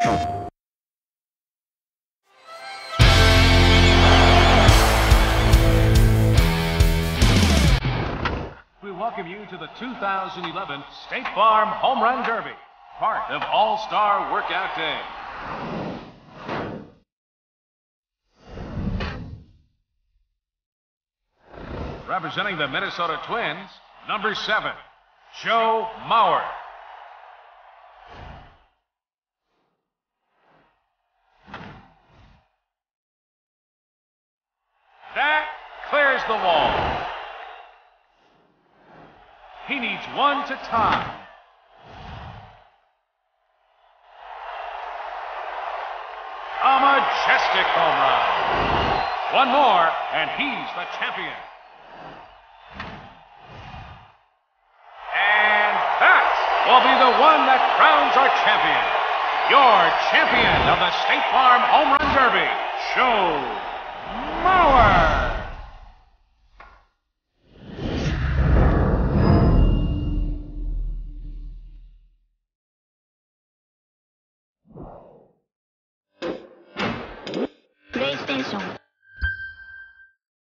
We welcome you to the 2011 State Farm Home Run Derby, part of All Star Workout Day. Representing the Minnesota Twins, number seven, Joe Mauer. That clears the wall. He needs one to tie. A majestic home run. One more, and he's the champion. And that will be the one that crowns our champion. Your champion of the State Farm Home Run 英雄